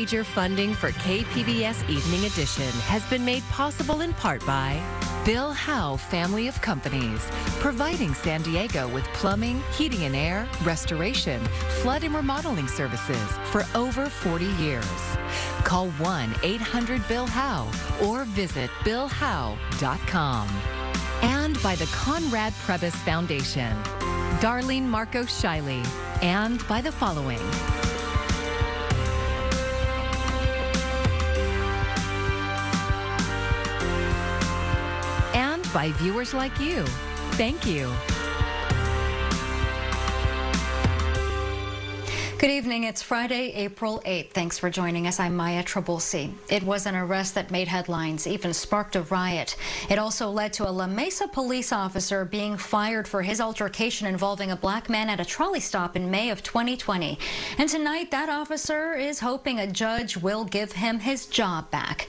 Major funding for KPBS Evening Edition has been made possible in part by Bill Howe Family of Companies, providing San Diego with plumbing, heating and air, restoration, flood and remodeling services for over 40 years. Call 1-800-BILL-HOWE or visit billhowe.com. And by the Conrad Prebys Foundation, Darlene Marco Shiley, and by the following. By viewers like you. Thank you. Good evening. It's Friday, April 8th. Thanks for joining us. I'm Maya Trabulsi. It was an arrest that made headlines, even sparked a riot. It also led to a La Mesa police officer being fired for his altercation involving a black man at a trolley stop in May of 2020. And tonight, that officer is hoping a judge will give him his job back.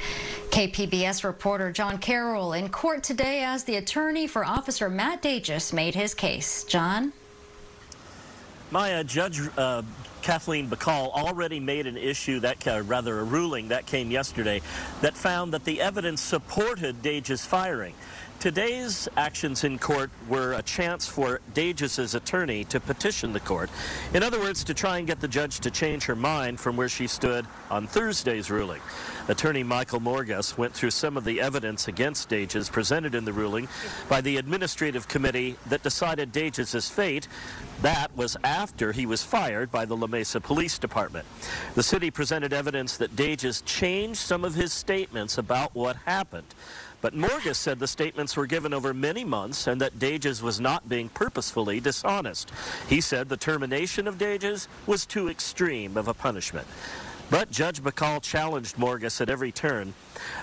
KPBS reporter John Carroll in court today as the attorney for Officer Matt Dages made his case. John? Maya, Judge uh, Kathleen Bacal already made an issue that, uh, rather a ruling that came yesterday that found that the evidence supported Dages' firing. Today's actions in court were a chance for Dages' attorney to petition the court. In other words, to try and get the judge to change her mind from where she stood on Thursday's ruling. Attorney Michael Morgas went through some of the evidence against Dages presented in the ruling by the administrative committee that decided Dages' fate. That was after he was fired by the La Mesa Police Department. The city presented evidence that Dages changed some of his statements about what happened. But Morgus said the statements were given over many months and that Dages was not being purposefully dishonest. He said the termination of Dages was too extreme of a punishment. But Judge Bacal challenged Morgus at every turn.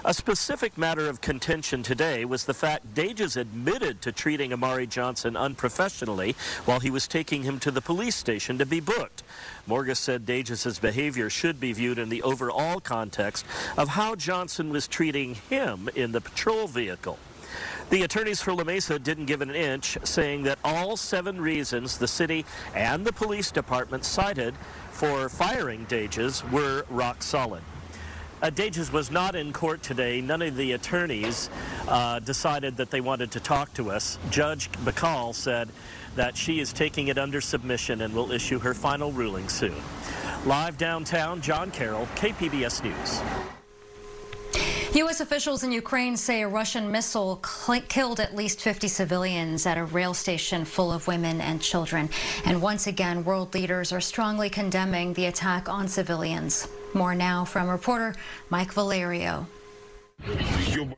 A specific matter of contention today was the fact Dages admitted to treating Amaurie Johnson unprofessionally while he was taking him to the police station to be booked. Morgus said Dages' behavior should be viewed in the overall context of how Johnson was treating him in the patrol vehicle. The attorneys for La Mesa didn't give an inch, saying that all seven reasons the city and the police department cited for firing Dages were rock solid. Uh, Dages was not in court today. None of the attorneys uh, decided that they wanted to talk to us. Judge Bacal said that she is taking it under submission and will issue her final ruling soon. Live downtown, John Carroll, KPBS News. U.S. officials in Ukraine say a Russian missile killed at least 50 civilians at a rail station full of women and children. And once again, world leaders are strongly condemning the attack on civilians. More now from reporter Mike Valerio.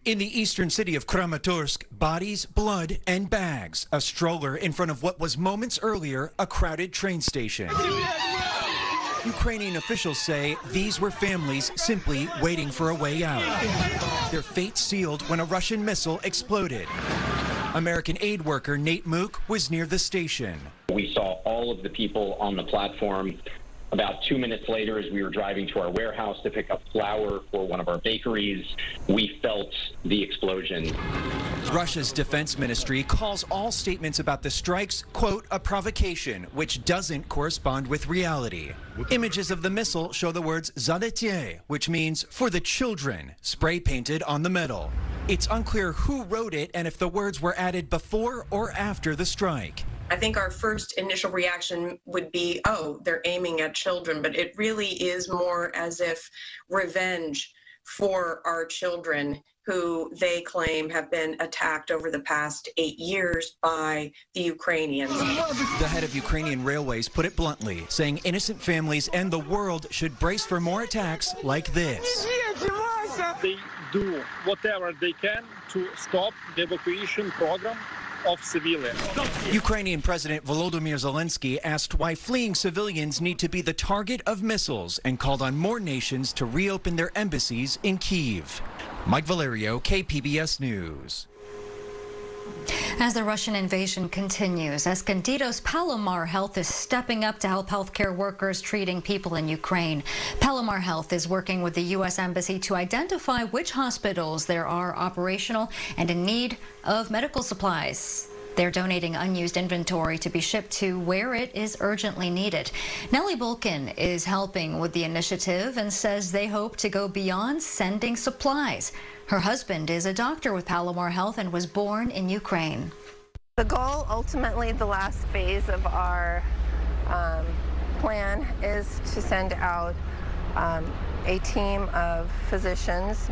In the eastern city of Kramatorsk, bodies, blood, and bags. A stroller in front of what was moments earlier a crowded train station. Ukrainian officials say these were families simply waiting for a way out. Their fate sealed when a Russian missile exploded. American aid worker Nate Mook was near the station. We saw all of the people on the platform about two minutes later, as we were driving to our warehouse to pick up flour for one of our bakeries, we felt the explosion. Russia's defense ministry calls all statements about the strikes, quote, a provocation, which doesn't correspond with reality. Images of the missile show the words Za detey, which means for the children, spray painted on the metal. It's unclear who wrote it and if the words were added before or after the strike. I think our first initial reaction would be, oh, they're aiming at children, but it really is more as if revenge for our children who they claim have been attacked over the past eight years by the Ukrainians. The head of Ukrainian Railways put it bluntly, saying innocent families and the world should brace for more attacks like this. They do whatever they can to stop the evacuation program of civilians. Ukrainian President Volodymyr Zelensky asked why fleeing civilians need to be the target of missiles and called on more nations to reopen their embassies in Kiev. Mike Valerio, KPBS News. As the Russian invasion continues, Escondido's Palomar Health is stepping up to help healthcare workers treating people in Ukraine. Palomar Health is working with the U.S. Embassy to identify which hospitals there are operational and in need of medical supplies. They're donating unused inventory to be shipped to where it is urgently needed. Nellie Bulkin is helping with the initiative and says they hope to go beyond sending supplies. Her husband is a doctor with Palomar Health and was born in Ukraine. The goal, ultimately, the last phase of our um, plan is to send out um, a team of physicians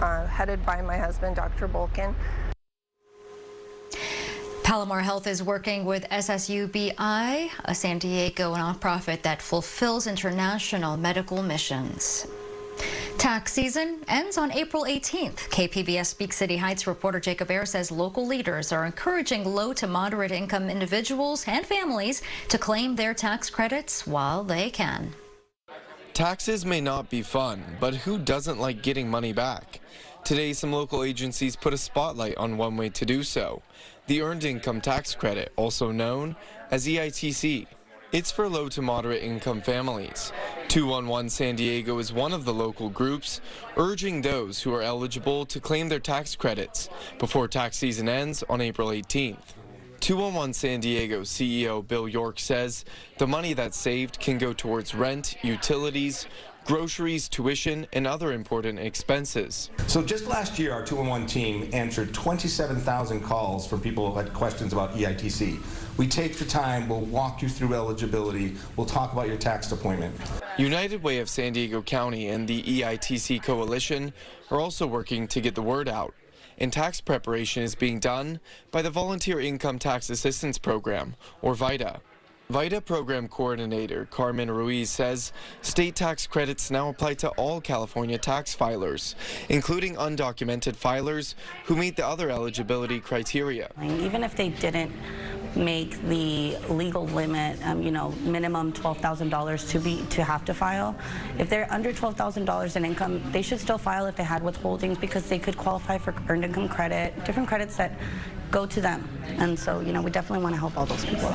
uh, headed by my husband, Dr. Bulkin. Palomar Health is working with SSUBI, a San Diego nonprofit that fulfills international medical missions. Tax season ends on April 18th. KPBS Speak City Heights reporter Jacob Aere says local leaders are encouraging low to moderate income individuals and families to claim their tax credits while they can. Taxes may not be fun, but who doesn't like getting money back? Today, some local agencies put a spotlight on one way to do so the Earned Income Tax Credit, also known as EITC. It's for low to moderate income families. 211 San Diego is one of the local groups urging those who are eligible to claim their tax credits before tax season ends on April 18th. 211 San Diego CEO Bill York says the money that's saved can go towards rent, utilities, groceries, tuition, and other important expenses. So just last year, our 211 team answered 27,000 calls from people who had questions about EITC. We take the time, we'll walk you through eligibility, we'll talk about your tax appointment. United Way of San Diego County and the EITC Coalition are also working to get the word out. And tax preparation is being done by the Volunteer Income Tax Assistance Program, or VITA. VITA program coordinator Carmen Ruiz says state tax credits now apply to all California tax filers, including undocumented filers who meet the other eligibility criteria. Even if they didn't make the legal limit, um, you know, minimum $12,000 to be to have to file. If they're under $12,000 in income, they should still file if they had withholdings because they could qualify for earned income credit, different credits that go to them. And so, you know, we definitely want to help all those people.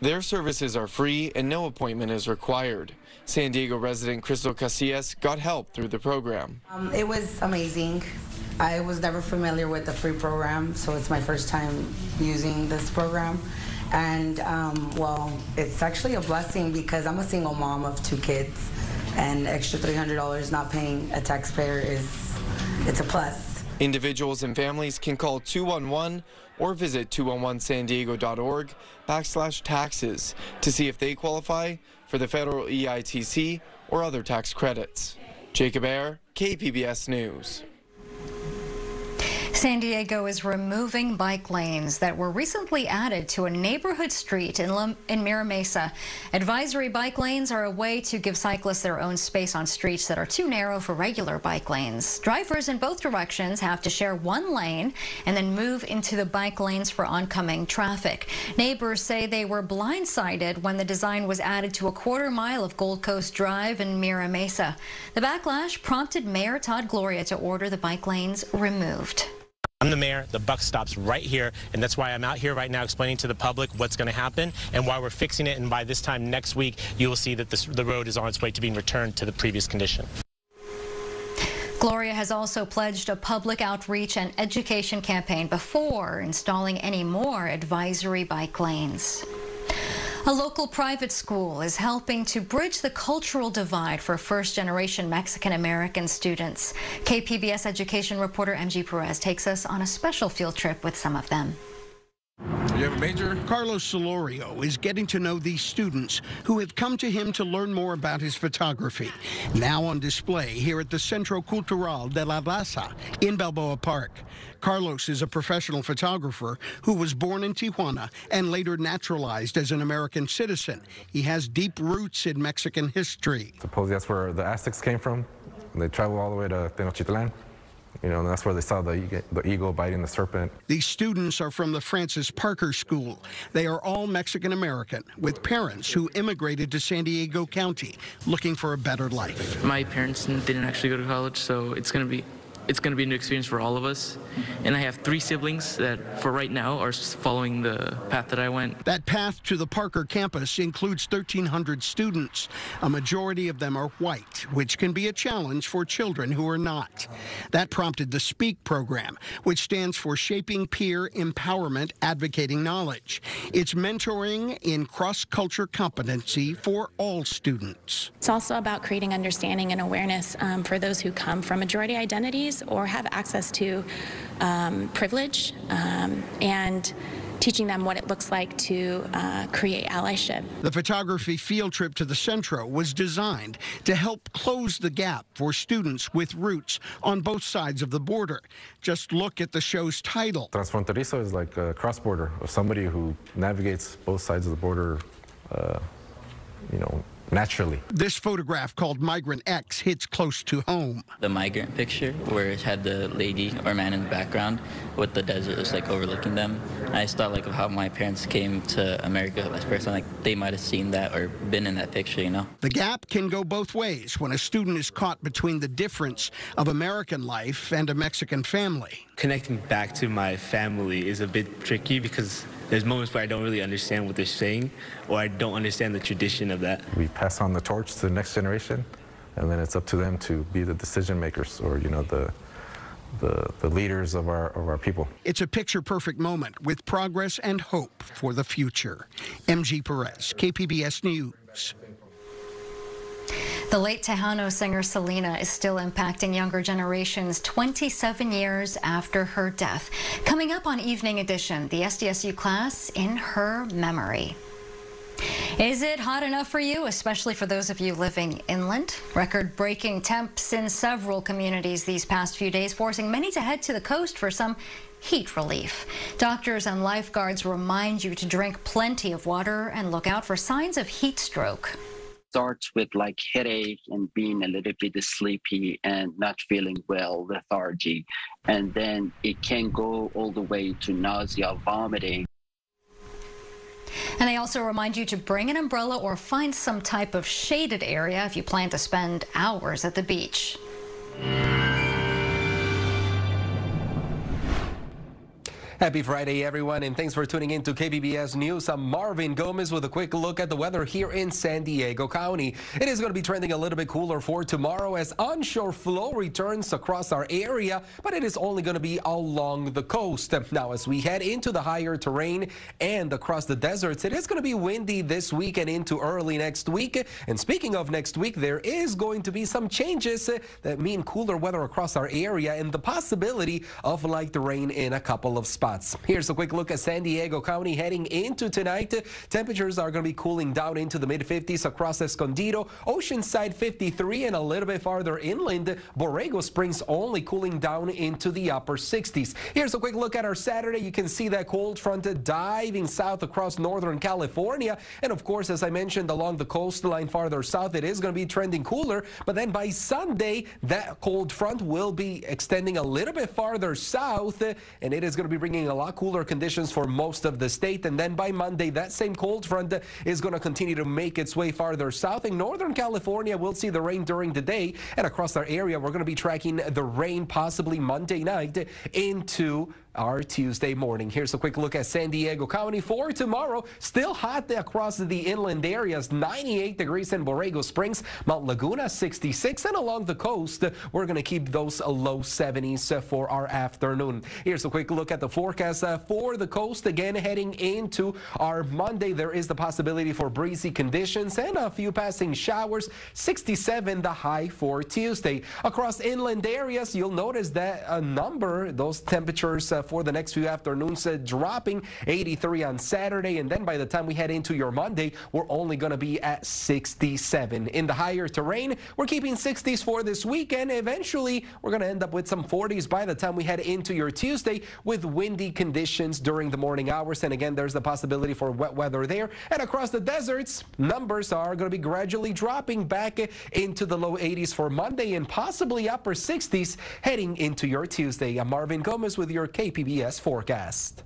Their services are free and no appointment is required. San Diego resident Crystal Casillas got help through the program. Um, it was amazing. I was never familiar with the free program, so it's my first time using this program. And um, well, it's actually a blessing because I'm a single mom of two kids, and extra $300 not paying a taxpayer is it's a plus. Individuals and families can call 211 or visit 211sandiego.org backslash taxes to see if they qualify for the federal EITC or other tax credits. Jacob Aere, KPBS News. San Diego is removing bike lanes that were recently added to a neighborhood street in, in Mira Mesa. Advisory bike lanes are a way to give cyclists their own space on streets that are too narrow for regular bike lanes. Drivers in both directions have to share one lane and then move into the bike lanes for oncoming traffic. Neighbors say they were blindsided when the design was added to a quarter mile of Gold Coast Drive in Mira Mesa. The backlash prompted Mayor Todd Gloria to order the bike lanes removed. I'm the mayor. The buck stops right here, and that's why I'm out here right now explaining to the public what's going to happen and why we're fixing it. And by this time next week, you will see that this, the road is on its way to being returned to the previous condition. Gloria has also pledged a public outreach and education campaign before installing any more advisory bike lanes. A local private school is helping to bridge the cultural divide for first-generation Mexican-American students. KPBS education reporter MG Perez takes us on a special field trip with some of them. You have a major? Carlos Solorio is getting to know these students who have come to him to learn more about his photography. Now on display here at the Centro Cultural de la Raza in Balboa Park. Carlos is a professional photographer who was born in Tijuana and later naturalized as an American citizen. He has deep roots in Mexican history. Suppose that's where the Aztecs came from. They traveled all the way to Tenochtitlan. You know, and that's where they saw the, the eagle biting the serpent. These students are from the Francis Parker School. They are all Mexican American with parents who immigrated to San Diego County looking for a better life. My parents didn't actually go to college, so it's going to be it's going to be a new experience for all of us. And I have three siblings that, for right now, are following the path that I went. That path to the Parker campus includes 1,300 students. A majority of them are white, which can be a challenge for children who are not. That prompted the SPEAK program, which stands for Shaping Peer Empowerment Advocating Knowledge. It's mentoring in cross culture competency for all students. It's also about creating understanding and awareness um, for those who come from majority identities or have access to um, privilege um, and teaching them what it looks like to uh, create allyship. The photography field trip to the Centro was designed to help close the gap for students with roots on both sides of the border. Just look at the show's title. Transfronterizo is like a cross-border, or somebody who navigates both sides of the border, uh, you know, naturally. This photograph called Migrant X hits close to home. The migrant picture where it had the lady or man in the background with the desert just like overlooking them. I just thought like of how my parents came to America as first like they might have seen that or been in that picture, you know. The gap can go both ways when a student is caught between the difference of American life and a Mexican family. Connecting back to my family is a bit tricky because there's moments where I don't really understand what they're saying or I don't understand the tradition of that. We pass on the torch to the next generation and then it's up to them to be the decision makers or, you know, the the, the leaders of our, of our people. It's a picture perfect moment with progress and hope for the future. MG Perez, KPBS News. The late Tejano singer Selena is still impacting younger generations 27 years after her death. Coming up on Evening Edition, the SDSU class in her memory. Is it hot enough for you, especially for those of you living inland? Record breaking temps in several communities these past few days, forcing many to head to the coast for some heat relief. Doctors and lifeguards remind you to drink plenty of water and look out for signs of heat stroke starts with like headache and being a little bit sleepy and not feeling well, lethargy. And then it can go all the way to nausea, vomiting. And they also remind you to bring an umbrella or find some type of shaded area if you plan to spend hours at the beach. Happy Friday, everyone, and thanks for tuning in to KPBS News. I'm Marvin Gomez with a quick look at the weather here in San Diego County. It is going to be trending a little bit cooler for tomorrow as onshore flow returns across our area, but it is only going to be along the coast. Now, as we head into the higher terrain and across the deserts, it is going to be windy this week and into early next week. And speaking of next week, there is going to be some changes that mean cooler weather across our area and the possibility of light rain in a couple of spots spots. Here's a quick look at San Diego County heading into tonight. Temperatures are going to be cooling down into the mid 50s across Escondido, Oceanside 53, and a little bit farther inland, Borrego Springs only cooling down into the upper 60s. Here's a quick look at our Saturday. You can see that cold front diving south across northern California. And of course, as I mentioned, along the coastline farther south, it is going to be trending cooler. But then by Sunday, that cold front will be extending a little bit farther south, and it is going to be bringing a lot cooler conditions for most of the state. And then by Monday, that same cold front is going to continue to make its way farther south. In Northern California, we'll see the rain during the day. And across our area, we're going to be tracking the rain possibly Monday night into our Tuesday morning. Here's a quick look at San Diego County for tomorrow. Still hot across the inland areas, 98 degrees in Borrego Springs, Mount Laguna 66, and along the coast, we're going to keep those low 70s for our afternoon. Here's a quick look at the forecast uh, for the coast. Again, heading into our Monday, there is the possibility for breezy conditions and a few passing showers. 67 the high for Tuesday. Across inland areas, you'll notice that a number, those temperatures uh, for the next few afternoons, uh, dropping 83 on Saturday. And then by the time we head into your Monday, we're only going to be at 67. In the higher terrain, we're keeping 60s for this weekend. Eventually, we're going to end up with some 40s by the time we head into your Tuesday with windy conditions during the morning hours. And again, there's the possibility for wet weather there. And across the deserts, numbers are going to be gradually dropping back into the low 80s for Monday and possibly upper 60s heading into your Tuesday. I'm Marvin Gomez with your KP PBS forecast.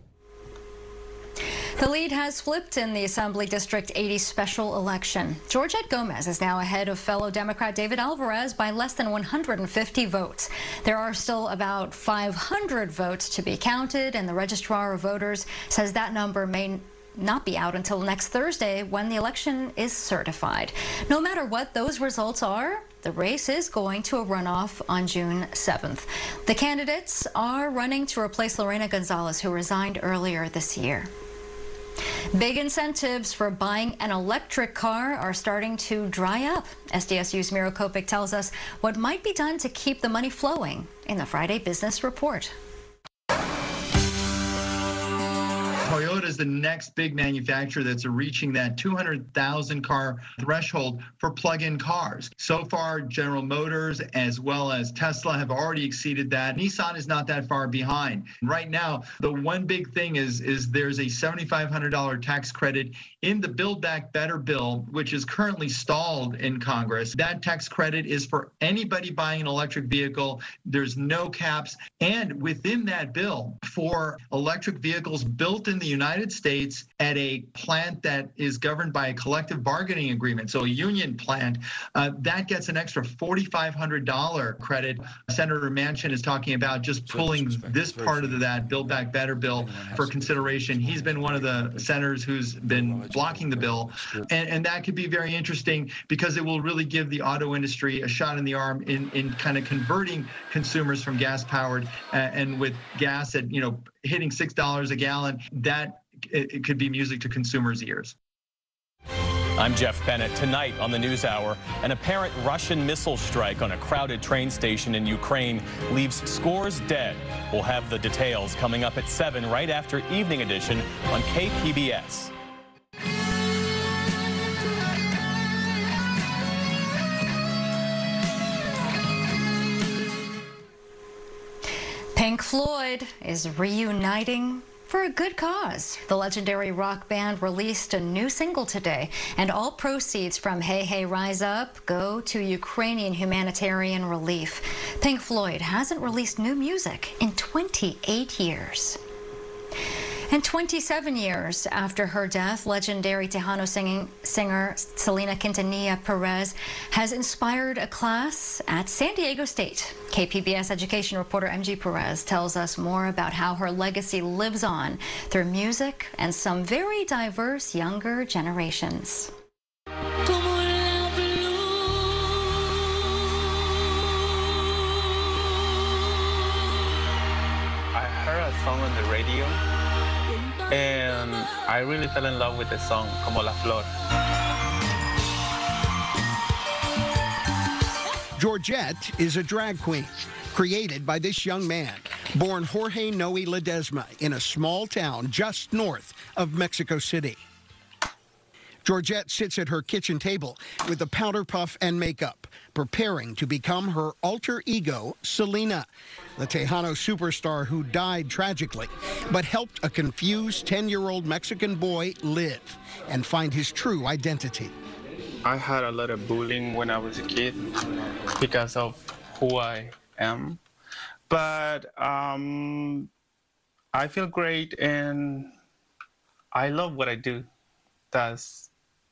The lead has flipped in the Assembly District 80 special election. Georgette Gomez is now ahead of fellow Democrat David Alvarez by less than 150 votes. There are still about 500 votes to be counted, and the registrar of voters says that number may not be out until next Thursday when the election is certified. No matter what those results are, the race is going to a runoff on June 7th. The candidates are running to replace Lorena Gonzalez, who resigned earlier this year. Big incentives for buying an electric car are starting to dry up. SDSU's Miro Copic tells us what might be done to keep the money flowing in the Friday Business Report. Toyota is the next big manufacturer that's reaching that 200,000 car threshold for plug-in cars. So far, General Motors as well as Tesla have already exceeded that. Nissan is not that far behind. Right now, the one big thing is is there's a $7,500 tax credit in the Build Back Better bill, which is currently stalled in Congress. That tax credit is for anybody buying an electric vehicle. There's no caps. And within that bill, for electric vehicles built in the United States at a plant that is governed by a collective bargaining agreement, so a union plant, uh, that gets an extra $4,500 credit. Senator Manchin is talking about just pulling this part of that Build Back Better bill for consideration. He's been one of the senators who's been blocking the bill. And, and that could be very interesting because it will really give the auto industry a shot in the arm in, in kind of converting consumers from gas powered uh, and with gas at, you know, hitting $6 a gallon, that it, it could be music to consumers' ears. I'm Jeff Bennett. Tonight on the News Hour, an apparent Russian missile strike on a crowded train station in Ukraine leaves scores dead. We'll have the details coming up at 7 right after Evening Edition on KPBS. Pink Floyd is reuniting for a good cause. The legendary rock band released a new single today, and all proceeds from Hey Hey Rise Up go to Ukrainian humanitarian relief. Pink Floyd hasn't released new music in 28 years. And 27 years after her death, legendary Tejano singing, singer Selena Quintanilla Perez has inspired a class at San Diego State. KPBS education reporter MG Perez tells us more about how her legacy lives on through music and some very diverse younger generations. I heard a song on the radio and I really fell in love with the song Como la Flor. Georgette is a drag queen created by this young man, born Jorge Noe Ledesma in a small town just north of Mexico City. Georgette sits at her kitchen table with a powder puff and makeup, preparing to become her alter ego, Selena, the Tejano superstar who died tragically, but helped a confused 10 year old Mexican boy live and find his true identity. I had a lot of bullying when I was a kid because of who I am. But um, I feel great and I love what I do. That's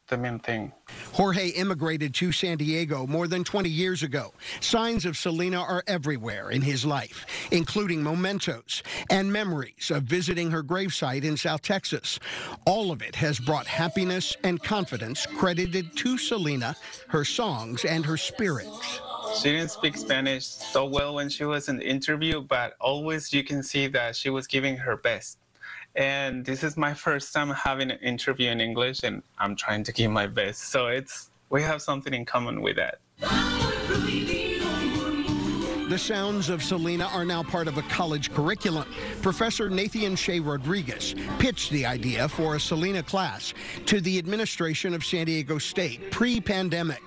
the main thing. Jorge immigrated to San Diego more than 20 years ago. Signs of Selena are everywhere in his life, including mementos and memories of visiting her gravesite in South Texas. All of it has brought happiness and confidence credited to Selena, her songs, and her spirit. She didn't speak Spanish so well when she was in the interview, but always you can see that she was giving her best. And this is my first time having an interview in English, and I'm trying to give my best. So it's we have something in common with that. The sounds of Selena are now part of a college curriculum. Professor Nathian Shae Rodriguez pitched the idea for a Selena class to the administration of San Diego State pre pandemic.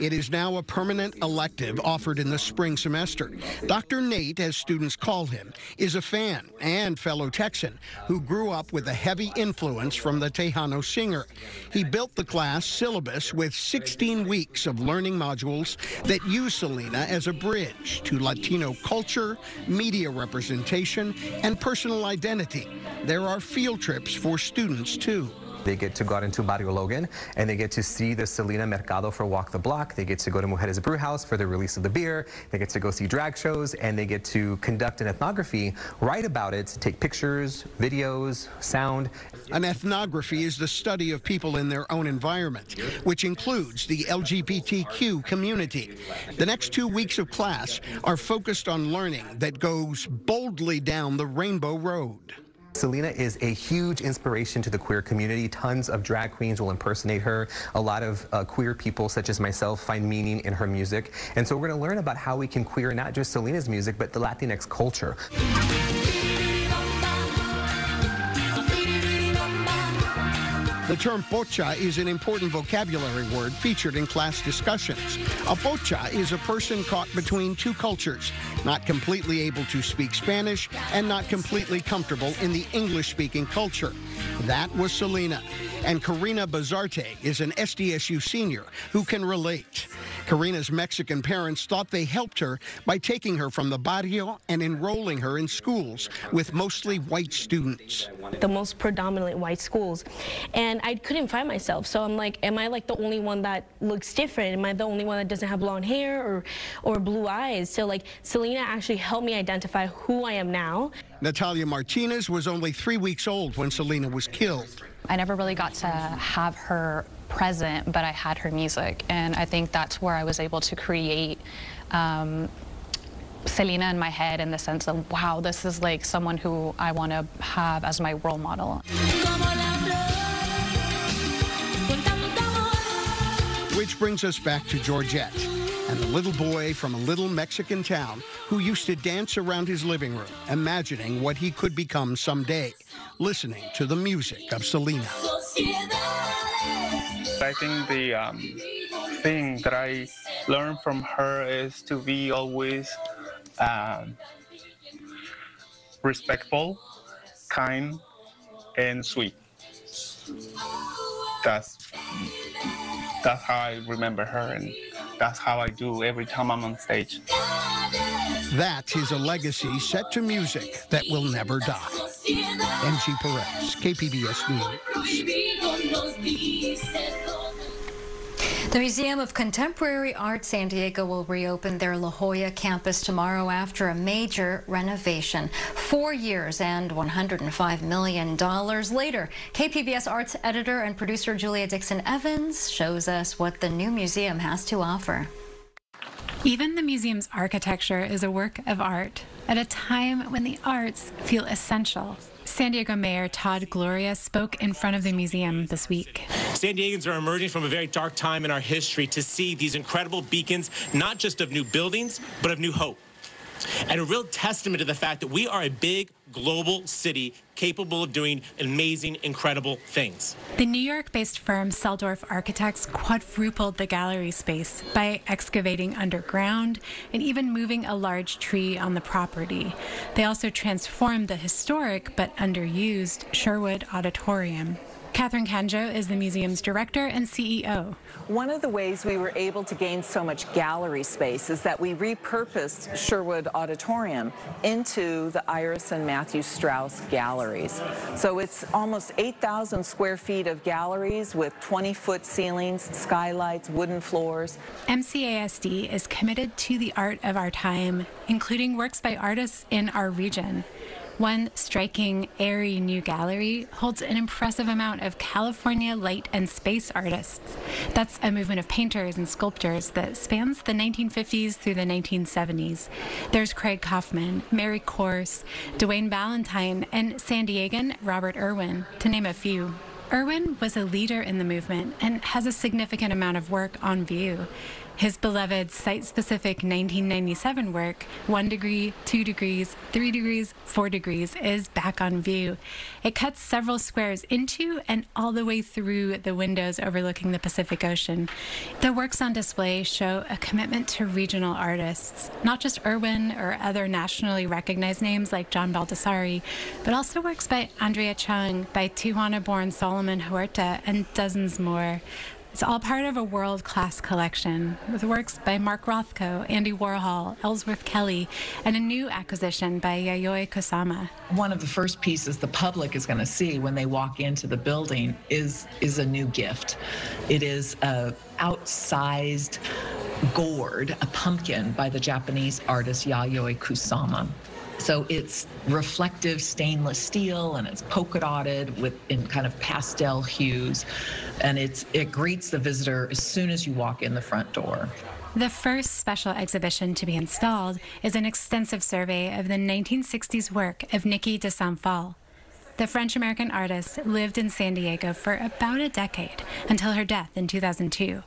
It is now a permanent elective offered in the spring semester. Dr. Nate, as students call him, is a fan and fellow Texan who grew up with a heavy influence from the Tejano singer. He built the class syllabus with 16 weeks of learning modules that use Selena as a bridge to Latino culture, media representation, and personal identity. There are field trips for students, too. They get to go out into Barrio Logan and they get to see the Selena Mercado for Walk the Block. They get to go to Mujeres Brew House for the release of the beer. They get to go see drag shows and they get to conduct an ethnography, write about it, take pictures, videos, sound. An ethnography is the study of people in their own environment, which includes the LGBTQ community. The next two weeks of class are focused on learning that goes boldly down the Rainbow Road. Selena is a huge inspiration to the queer community. Tons of drag queens will impersonate her. A lot of uh, queer people, such as myself, find meaning in her music. And so we're going to learn about how we can queer not just Selena's music, but the Latinx culture. The term pocha is an important vocabulary word featured in class discussions. A pocha is a person caught between two cultures, not completely able to speak Spanish and not completely comfortable in the English speaking culture. That was Selena. And Karina Bazarte is an SDSU senior who can relate. Karina's Mexican parents thought they helped her by taking her from the barrio and enrolling her in schools with mostly white students. The most predominantly white schools. And I couldn't find myself. So I'm like, am I like the only one that looks different? Am I the only one that doesn't have blonde hair or, or blue eyes? So like Selena actually helped me identify who I am now. Natalia Martinez was only three weeks old when Selena was killed. I never really got to have her present, but I had her music. And I think that's where I was able to create um, Selena in my head in the sense of, wow, this is like someone who I want to have as my role model. Which brings us back to Georgette and the little boy from a little Mexican town who used to dance around his living room, imagining what he could become someday, listening to the music of Selena. I think the um, thing that I learned from her is to be always um, respectful, kind, and sweet. That's that's how I remember her, and that's how I do every time I'm on stage. That is a legacy set to music that will never die. MG Perez, KPBS News. The Museum of Contemporary Art San Diego will reopen their La Jolla campus tomorrow after a major renovation. Four years and $105 million later, KPBS arts editor and producer Julia Dixon Evans shows us what the new museum has to offer. Even the museum's architecture is a work of art at a time when the arts feel essential. San Diego Mayor Todd Gloria spoke in front of the museum this week. San Diegans are emerging from a very dark time in our history to see these incredible beacons, not just of new buildings, but of new hope. And a real testament to the fact that we are a big global city capable of doing amazing, incredible things. The New York based firm Selldorf Architects quadrupled the gallery space by excavating underground and even moving a large tree on the property. They also transformed the historic but underused Sherwood Auditorium. Kathryn Kanjo is the museum's director and CEO. One of the ways we were able to gain so much gallery space is that we repurposed Sherwood Auditorium into the Iris and Matthew Strauss galleries. So it's almost 8,000 square feet of galleries with 20-foot ceilings, skylights, wooden floors. MCASD is committed to the art of our time, including works by artists in our region. One striking, airy new gallery holds an impressive amount of California light and space artists. That's a movement of painters and sculptors that spans the 1950s through the 1970s. There's Craig Kauffman, Mary Corse, DeWain Valentine, and San Diegan Robert Irwin, to name a few. Irwin was a leader in the movement and has a significant amount of work on view. His beloved site specific 1997 work, One Degree, Two Degrees, Three Degrees, Four Degrees, is back on view. It cuts several squares into and all the way through the windows overlooking the Pacific Ocean. The works on display show a commitment to regional artists, not just Irwin or other nationally recognized names like John Baldessari, but also works by Andrea Chung, by Tijuana born Solomon Huerta, and dozens more. It's all part of a world class collection with works by Mark Rothko, Andy Warhol, Ellsworth Kelly, and a new acquisition by Yayoi Kusama. One of the first pieces the public is going to see when they walk into the building is, is a new gift. It is a outsized gourd, a pumpkin by the Japanese artist Yayoi Kusama. So it's reflective stainless steel and it's polka dotted with in kind of pastel hues. And it's it greets the visitor as soon as you walk in the front door. The first special exhibition to be installed is an extensive survey of the 1960s work of Niki de Saint Phalle. The French American artist lived in San Diego for about a decade until her death in 2002.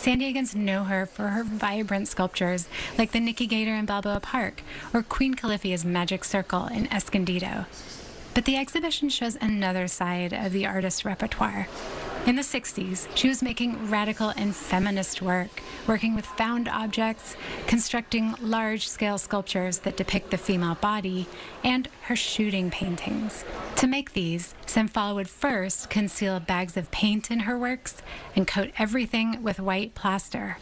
San Diegans know her for her vibrant sculptures like the Nikigator in Balboa Park or Queen Califia's Magic Circle in Escondido. But the exhibition shows another side of the artist's repertoire. In the 60s, she was making radical and feminist work, working with found objects, constructing large scale sculptures that depict the female body, and her shooting paintings. To make these, Saint would first conceal bags of paint in her works and coat everything with white plaster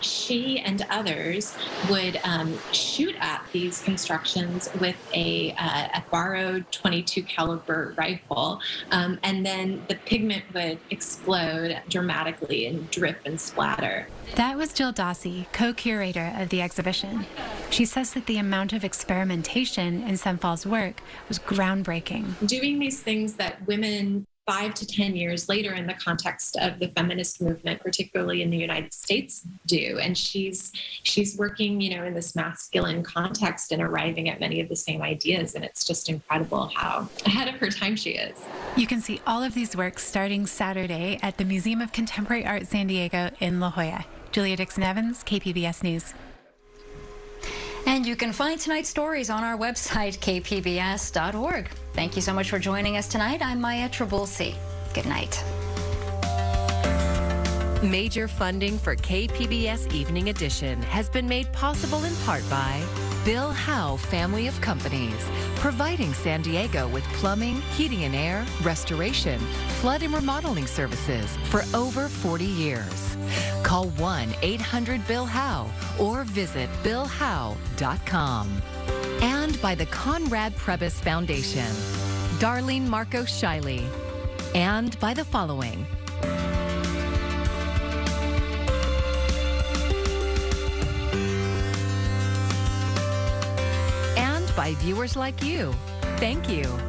she and others would um, shoot at these constructions with a, uh, a borrowed 22 caliber rifle, um, and then the pigment would explode dramatically and drip and splatter. That was Jill Dawsey, co curator of the exhibition. She says that the amount of experimentation in Phalle's work was groundbreaking. Doing these things that women five to 10 years later in the context of the feminist movement, particularly in the United States, do. And she's she's working, you know, in this masculine context and arriving at many of the same ideas. And it's just incredible how ahead of her time she is. You can see all of these works starting Saturday at the Museum of Contemporary Art San Diego in La Jolla. Julia Dixon Evans, KPBS News. And you can find tonight's stories on our website, kpbs.org. Thank you so much for joining us tonight. I'm Maya Trabulsi. Good night. Major funding for KPBS Evening Edition has been made possible in part by Bill Howe Family of Companies, providing San Diego with plumbing, heating and air, restoration, flood and remodeling services for over 40 years. Call 1 800 Bill Howe or visit BillHowe.com. And by the Conrad Prebys Foundation, Darlene Marco Shiley. And by the following. By viewers like you. Thank you.